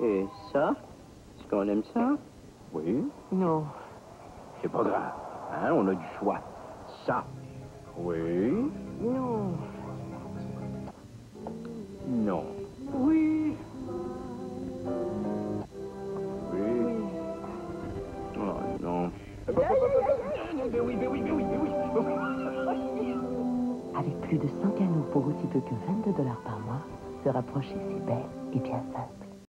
Et ça Est-ce qu'on aime ça? Oui. Non. C'est pas grave. Hein, on a du choix. Ça. Oui. Non. Non. Oui. Oui. Oh non. Avec plus de 100 canaux pour aussi peu que 22 dollars par mois, se rapprocher, c'est belle et bien simple.